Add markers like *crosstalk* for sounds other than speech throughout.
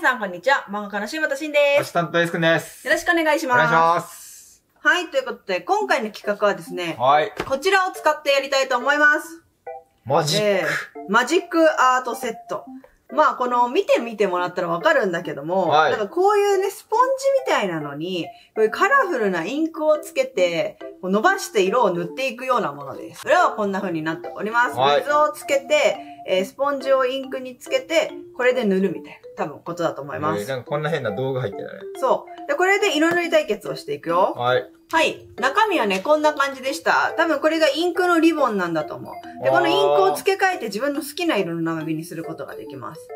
皆さんこんにちは。漫画家の柴田慎です。アシスタントエースくんです。よろしくお願いします。お願いします。はい、ということで、今回の企画はですね、はい。こちらを使ってやりたいと思います。マジック。えー、マジックアートセット。まあ、この、見てみてもらったらわかるんだけども、はいなんかこういうね、スポンジみたいなのに、こういうカラフルなインクをつけて、伸ばして色を塗っていくようなものです。裏はこんな風になっております。はい水をつけて、えースポンジをインクにつけて、これで塗るみたいな、多分ことだと思います。えーなんかこんな変な動画入ってたね。そう。で、これで色塗り対決をしていくよ。はい。はい。中身はね、こんな感じでした。多分これがインクのリボンなんだと思う。で、このインクを付け替えて自分の好きな色の生火にすることができます。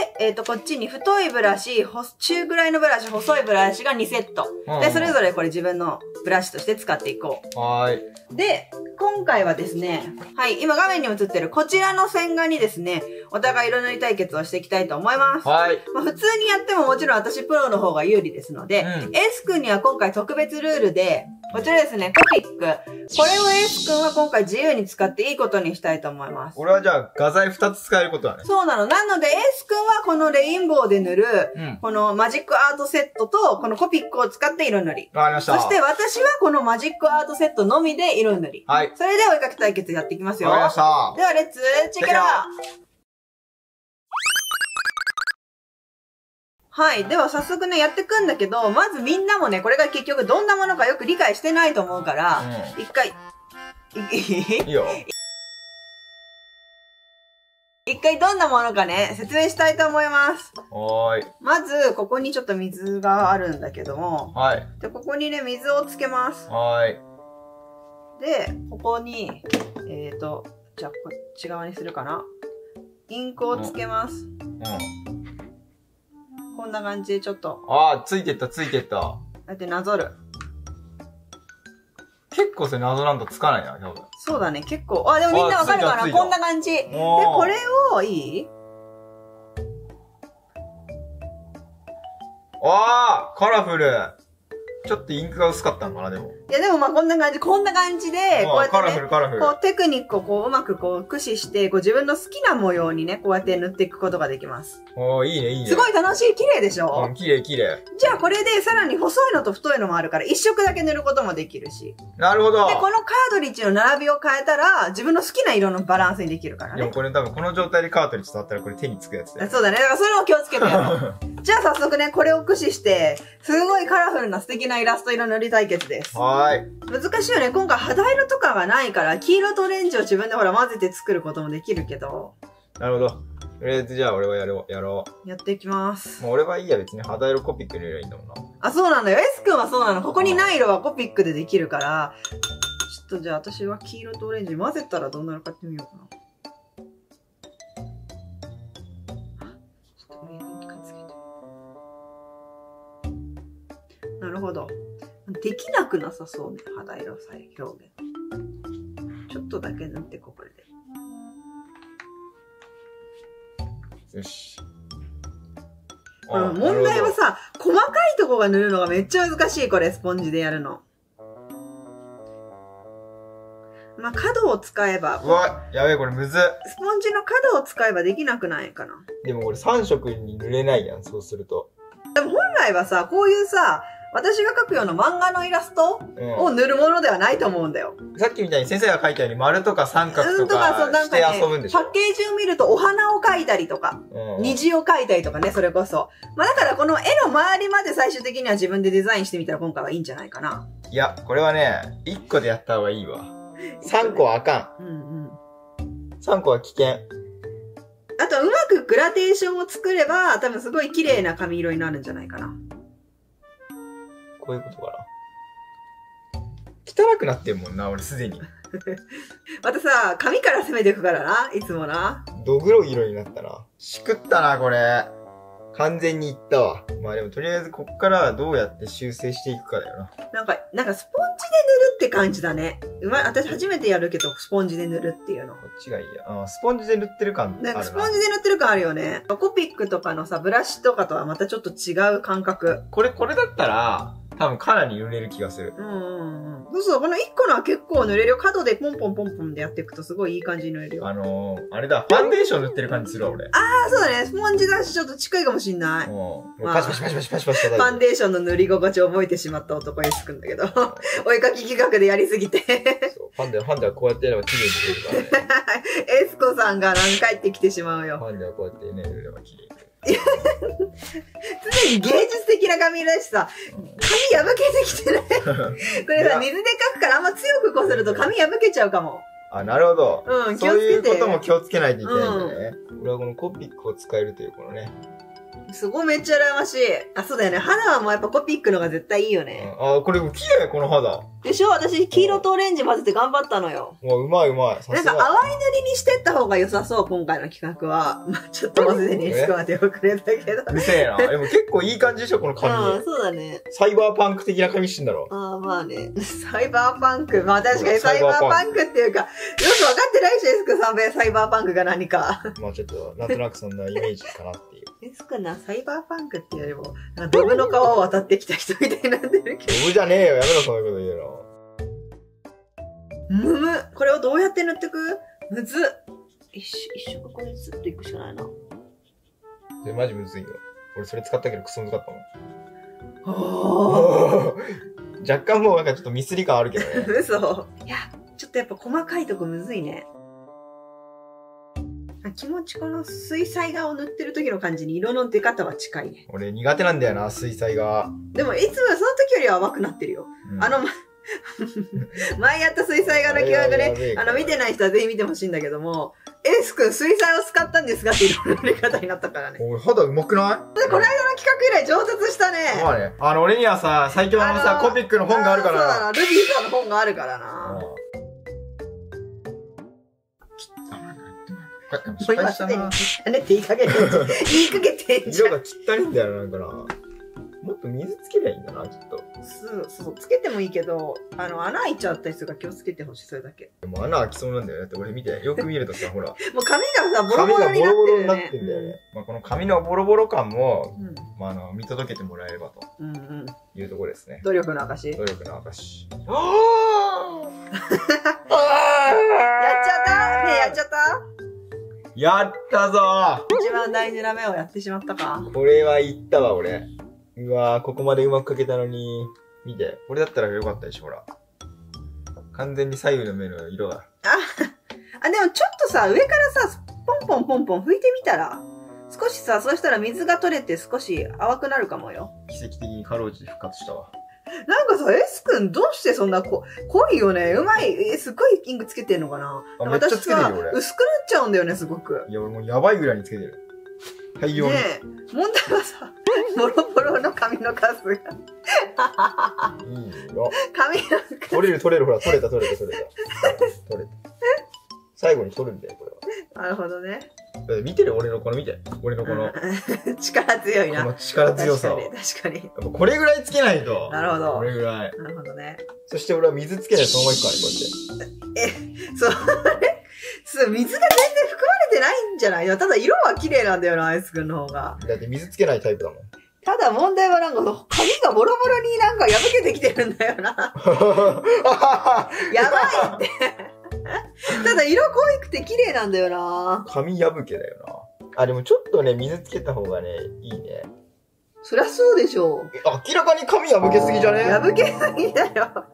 で、えっ、と、こっちに太いブラシ、ほ中ぐらいのブラシ、細いブラシが2セット。うんで、それぞれこれ自分のブラシとして使っていこはーい。う。で、今回はですね、はい、今画面に映ってるこちらの線画にですね、お互い色塗り対決をしていきたいと思います。はい。まあ、普通にやってももちろん私プロの方が有利ですので、うんエース君には今回特別ルールで、こちらですね、コピック。これをエース君は今回自由に使っていいことにしたいと思います。俺はじゃあ画材2つ使えることだね。そうなの。なので、エース君はこのレインボーで塗る、うん。このマジックアートセットと、このコピックを使って色塗り。わかりました。そして私はこのマジックアートセットのみで色塗り。はい。それで追いかけ対決やっていきますよ。わかりました。では、レッツ、チェケラはい。では、早速ね、やっていくんだけど、まずみんなもね、これが結局どんなものかよく理解してないと思うから、う一回、いん。いいよ。一回どんなものかね、説明したいと思います。はーい。まず、ここにちょっと水があるんだけども、はい。で、ここにね、水をつけます。はーい。で、ここに、えーと、じゃあ、こっち側にするかな。インクをつけます。うん。こんな感じでちょっと、あー、ついてった、ついてった。こうやってなぞる。結構それ謎なんとつかないな、多分。そうだね、結構。あ、でもみんなわかるかなこんな感じ。で、これを、いい？あー、カラフル。ちょっとインクが薄かったのかな、でも。いや、でもまあこんな感じ、こんな感じで、こうやってカラフル、カラフル。こうテクニックをこううまくこう駆使して、こう自分の好きな模様にね、こうやって塗っていくことができます。おー、いいね、いいね。すごい楽しい、綺麗でしょ、うん、綺麗、綺麗。じゃあこれでさらに細いのと太いのもあるから、一色だけ塗ることもできるし。なるほど。で、このカートリッジの並びを変えたら、自分の好きな色のバランスにできるからでもね。これ多分この状態でカートリッジ触ったらこれ手につくやつだよ。そうだね。だからそれも気をつけてやろう。じゃあ早速ね、これを駆使して、すごいカラフルな素敵なイラスト色塗り対決です。はーい。難しいよね。今回肌色とかがないから、黄色とオレンジを自分でほら混ぜて作ることもできるけど、なるほど。とりあえずじゃあ俺はやろう、やろやっていきますう。。もう俺はいいや、別に肌色コピック入れればいいんだもんな。あ、そうなんだよ。S 君はそうなの。ここにない色はコピックでできるから、ちょっとじゃあ私は黄色とオレンジ混ぜたらどうなるかってみようかな。るほど。できなくなさそうね。肌色再表現。ちょっとだけ塗ってこうこれで。よし。問題はさ、細かいとこが塗るのがめっちゃ難しい、これ、スポンジでやるの。まあ、角を使えばう、わ、やべえ、これむずっ。スポンジの角を使えばできなくないかな。でもこれ3色に塗れないやん、そうすると。でも本来はさ、こういうさ、私が描くような漫画のイラストをう塗るものではないと思うんだよ。ん。さっきみたいに先生が書いたように丸とか三角とか、して遊ぶんでしょ？パッケージを見るとお花を描いたりとか、うん。虹を描いたりとかね、それこそ。まあだからこの絵の周りまで最終的には自分でデザインしてみたら今回はいいんじゃないかな。いや、これはね、1個でやった方がいいわ。3個はあかうんうん。ん。3個は危険。あと、うまくグラテーションを作れば、多分すごい綺麗な髪色になるんじゃないかな。こういうことかな。汚くなってんもんな、俺すでに。*laughs* またさ、髪から攻めていくからな、いつもな。どぐろい色になったな。しくったな、これ。完全にいったわ。まあでもとりあえずこっからどうやって修正していくかだよな。なんか、なんかスポンジで塗るって感じだね。うまい、私初めてやるけど、スポンジで塗るっていうの。こっちがいいや。あスポンジで塗ってる感あるな。なんかスポンジで塗ってる感あるよね。コピックとかのさ、ブラシとかとはまたちょっと違う感覚。これ、これだったら、多分かなり塗れる気がする。うんうんうん。そうそう、この1個のは結構塗れるよ。角でポンポンポンポンでやっていくとすごいいい感じに塗れるよ。ああのー、あれだ、ファンデーション塗ってる感じするわ、俺。あ、そうだね。スポンジだしちょっと近いかもしんない。うん。パシパシパシパシパシパシファンデーションの塗り心地を覚えてしまった男 S くんだけど、*laughs* お絵かき企画でやりすぎて、そうファンデは、ファンデはこうやってやれば綺麗に塗れるからね。S 子さんが何回ってきてしまうフよ。ァンデはこうやってね、塗れば綺麗に *laughs* 常に芸術的な髪だしさ、髪破けてきてない。*laughs* これさ、水で描くからあんま強くこすると髪破けちゃうかも。あ、なるほど。うん、気そうをつけて。いうことも気をつけないといけないんだね。これはこのコピックを使えるというこのね。すごいめっちゃ羨ましい。あ、そうだよね。肌はもうやっぱコピックのが絶対いいようんね。あ、これ綺麗この肌。でしょ？私、黄色とオレンジ混ぜて頑張ったのよ。もううまいうまい。さなんか。淡い塗りにしてった方が良さそう、今回の企画は。まあちょっともうすでに S 君は手遅れたけど。うるせえな。でも結構いい感じでしょ、このうん、*laughs* 髪。そうだね。サイバーパンク的な髪してんだろ。ああ、まあね。サイバーパンク。まあ確かにササイバーパンクイバーパンクっていうか、よく分かってないし、エスクさんべサイバーパンクが何か。まあちょっと、なんとなくそんなイメージかなっていう。エスクな、サイバーパンクっていうよりも、なんかドブの川を渡ってきた人みたいになってるけど。ドブじゃねえよ。やめろ、そういうこと言うの。むむ。これをどうやって塗ってく？むずっ。一緒、一緒これずっといくしかないな。で、マジむずいよ。俺それ使ったけどクソむずかったもん。*laughs* 若干もうなんかちょっとミスり感あるけどね。*laughs* 嘘。いや、ちょっとやっぱ細かいとこむずいね。あ気持ちこの水彩画を塗ってる時の感じに色の出方は近いね。俺苦手なんだよな、水彩画。でもいつもその時よりは淡くなってるよ。うんあの、ま *laughs* 前やった水彩画の企画あれはやべね、あの見てない人はぜひ見てほしいんだけども、エース君水彩を使ったんですかっていう塗り方になったからね。俺肌うまくない？でこの間の企画以来上達したね。まあね。あの、俺にはさ、最強のさ、コピックの本があるかそうだら。な、ルビーさんの本があるからな。失敗したな。ねって言いかけてんじゃん。*laughs* 言いかけてんじゃん。色が汚いんだよな、なんかな。もっと水つけりゃいいんだな、きっと。そうそう、つけてもいいけど、あの、穴開いちゃったりするから気をつけてほしい、それだけ。でも穴開きそうなんだよね。だって俺見て、よく見るとさ、ほら。もう髪がさ、ボロボロになボロボロに。なってんだよね。まあ、この髪のボロボロ感も、うん。まあ、あの、見届けてもらえればとうんうん。いうところですね。努力の証。努力の証。あ *laughs* ちやったぞ一番大事な目をやってしまったか。これは言ったわ、俺。うわーここまでうまく描けたのに。見て。これだったらよかったでしょ、ほら。完全に左右の目の色が。あ、でもちょっとさ、上からさ、ポンポンポンポン拭いてみたら、少しさ、そうしたら水が取れて少し淡くなるかもよ。奇跡的にかろうじて復活したわ。なんかさ、エス君どうしてそんなこ濃いよね？うまい。え、すっごいインクつけてんのかな？あめっちゃつけてるよ俺薄くなっちゃうんだよね、すごく。いや、俺もうやばいぐらいにつけてる。大量に。ねえ、問題はさ、ボロボロの髪の数が。いいよ。髪の取れる取れる、ほら、取れた取れた取れた。*laughs* 取れた。最後に取るんだよ、これは。なるほどね。だって見てる俺のこの見て。俺のこの、こうん *laughs* 力強いな。の力強さを。確かに、確かに。これぐらいつけないと。なるほどこれぐらい。なるほどね。そして俺は水つけないとそのままいくからね、こうやって。そう、あれ？そう、水が全然含まれてないんじゃない？ただ色は綺麗なんだよな、アイス君の方が。だって水つけないタイプだもん。ただ問題はなんか、髪がボロボロになんか破けてきてるんだよな。*laughs* やばいって。*laughs* ただ色濃くて綺麗なんだよな。髪破けだよな。あ、でもちょっとね、水つけた方がね、いいね。そりゃそうでしょう。え明らかに髪破けすぎじゃね？破けすぎだよ。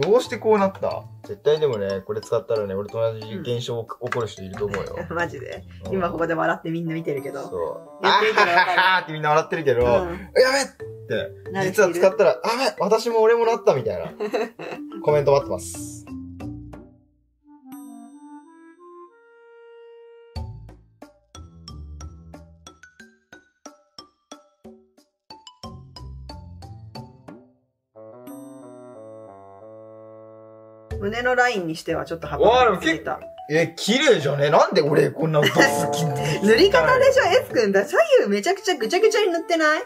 どうしてこうなった？絶対でもね、これ使ったらね、俺と同じ現象起こる人いると思うよ。*laughs* マジで。うん今ここで笑ってみんな見てるけど。そう。やってみたらってみんな笑ってるけど、うん。やべって、実は使ったら、あべ私も俺もなったみたいな *laughs* コメント待ってます。胸のラインにしてはちょっと幅が出た。え、綺麗じゃね？なんで俺こんなドスキ塗り方でしょ、エス君。だ左右めちゃくちゃぐちゃぐちゃに塗ってない？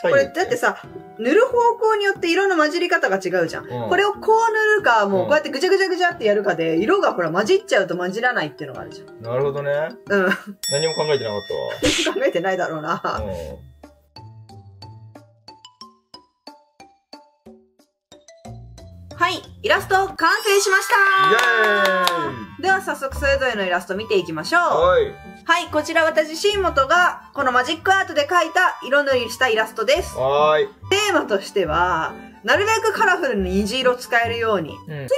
これだってさ、塗る方向によって色の混じり方が違うじゃん。うんこれをこう塗るか、もううんこうやってぐちゃぐちゃぐちゃってやるかで、色がほら混じっちゃうと混じらないっていうのがあるじゃん。なるほどね。うん。何も考えてなかっ *laughs* 考えてないだろうな。たわ。うん。はい、イラスト完成しましたーでは早速それぞれのイラスト見ていきましょう。イはい。はい、こちら私、新本がこのマジックアートで描いた色塗りしたイラストです。はーい。テーマとしては、なるべくカラフルに虹色使えるように、うん。水彩っ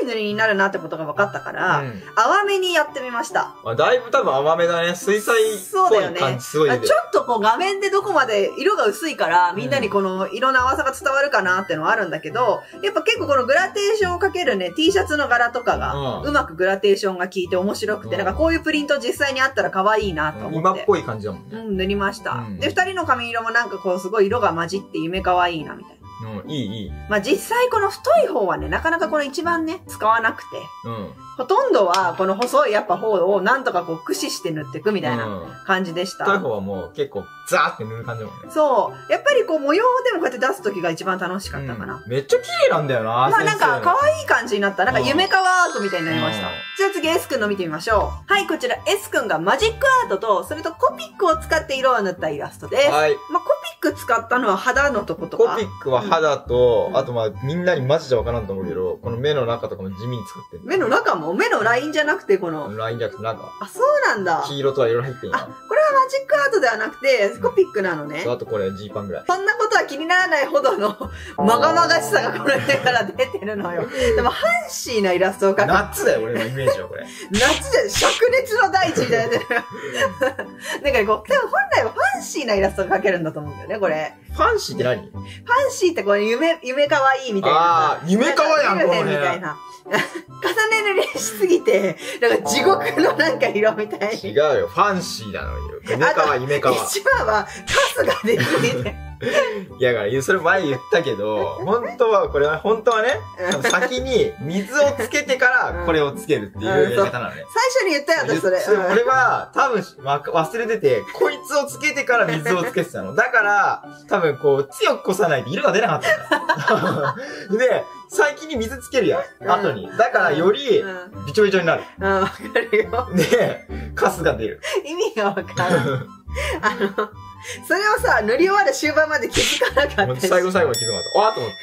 ぽい塗りになるなってことが分かったから、うん淡めにやってみました。あだいぶ多分甘めだね。水彩っそうだよね。ぽい感じすごい出てる。ちょっとこう画面でどこまで色が薄いから、みんなにこの色の淡さが伝わるかなってのはあるんだけど、やっぱ結構このグラテーションをかけるね、T シャツの柄とかが、うまくグラテーションが効いて面白くて、うんなんかこういうプリント実際にあったら可愛いなと思って。今っぽい感じだもんね。うん、塗りました。うんで、二人の髪色もなんかこうすごい色が混じって夢可愛いなみたいな。うん、いい、いい。まあ実際この太い方はね、なかなかこの一番ね、使わなくて。うん。ほとんどはこの細いやっぱ方をなんとかこう駆使して塗っていくみたいなうん。感じでした。太い方はもう結構ザーって塗る感じだもんね。そう。やっぱりこう模様でもこうやって出す時が一番楽しかったかな。うんめっちゃ綺麗なんだよな。まあなんか可い愛い感じになった。なんか夢かわアートみたいになりましたうん。じゃあ次 S 君の見てみましょう。はい、こちら S 君がマジックアートと、それとコピックを使って色を塗ったイラストです。はい。まあック使ったのは肌のとことか？コピ。ックは肌と、うんあとまあみんなにマジでわからんと思うけど、この目の中とかも地味に使ってる。目の中も目のラインじゃなくてこの、ラインじゃなくてなんか、あ、そうなんだ。黄色とかいろいろ入ってるあ、これはマジックアートではなくて、コピックなのね。あとこれジーパンぐらい。そんなことは気にならないほどの、まがまがしさがこの絵から出てるのよ。でも、ハンシーなイラストを描く。夏だよ、俺のイメージはこれ。夏じゃ、灼熱の大地みたいなやつ。*laughs* だからこう、でも本来ァンシーなイラストを描けるんだと思うんだよね、これ。ファンシーって何？ファンシーってこれ夢、夢かわいいみたいなさ。あー夢かわいいやんこの辺みたいな。*laughs* 重ね塗りしすぎて、なんか地獄のなんか色みたいに。違うよ、ファンシーなのよ。夢かわ、夢かわ。一番は、カスができて。*laughs* いや、だから、それ前言ったけど、本当は、これは、本当はね、先に水をつけてからこれをつけるっていうやり方なのね。最初に言ったよ、私それ。うん俺は、多分、わ忘れてて、こいつをつけてから水をつけてたの。だから、多分こう、強くこさないと色が出なかったんだ。*laughs* で、最近に水つけるやうんん。後に。だから、よりう、ん。びちょびちょになる。うん、わかるよ。で、カスが出る。意味がわかる。*laughs* あの、それをさ、塗り終わる終盤まで気づかなかった最後最後に気づかなかった。わーっと思って。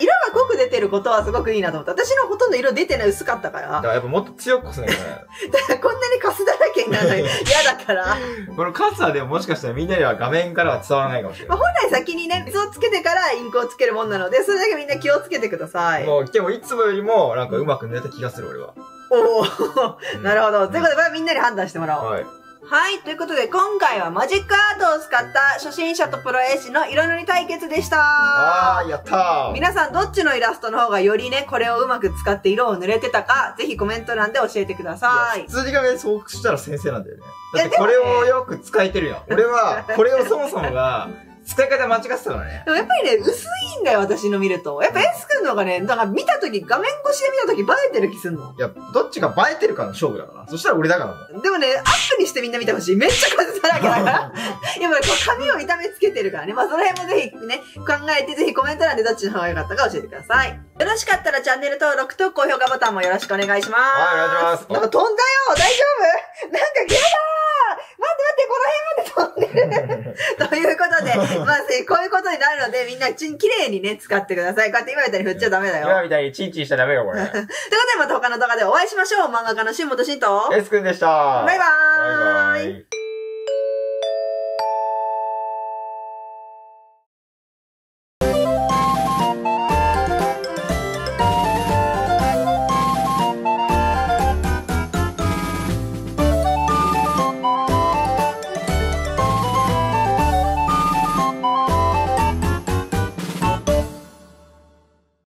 色が濃く出てることはすごくいいなと思った。私のほとんど色出てない薄かったから。だからやっぱもっと強くこさないとね。だからこんなにカスだらけになるの *laughs* 嫌だから。このカスはでももしかしたらみんなには画面からは伝わらないかもしれまあ、な本来先にね、水をつけてからインクをつけるもんなので、それだけみんな気をつけてください。い。もう、でもいつもよりも、なんかうまく塗れた気がする、俺は。おおなるほど。ということで、みんなに判断してもらおう。はい。はい。ということで、今回はマジックアートを使った初心者とプロ絵師の色塗り対決でした。あー、やったー。皆さんどっちのイラストの方がよりね、これをうまく使って色を塗れてたか、ぜひコメント欄で教えてください。普通に画面そうしたら先生なんだよね。だってこれをよく使えてるやん。俺は、これをそもそもが、使い方間違ってたからね。でもやっぱりね、薄いんだよ、私の見ると。やっぱ S 君の方がね、だから見たとき、画面越しで見たとき映えてる気すんの。いや、どっちが映えてるかの勝負だから。そしたら俺だから。でもね、アップにしてみんな見てほしい。めっちゃ数だらけだから。*laughs* やっぱりこう髪を見た目つけてるからね。まあその辺もぜひね、考えてぜひコメント欄でどっちの方が良かったか教えてください。よろしかったらチャンネル登録と高評価ボタンもよろしくお願いします。はいお願いしますなんか飛んだよ大丈夫？*laughs* なんかギャだー待って待って、この辺まで飛んでる。ということで、*laughs* まあ、こういうことになるので、みんなち綺麗にね、使ってください。こうやって今みたいに振っちゃダメだよ。今みたいにチンチンしちゃダメよ、これ。*laughs* ということで、また他の動画でお会いしましょう。漫画家の新本慎と、エスくんでした。バイバーイバイバイ。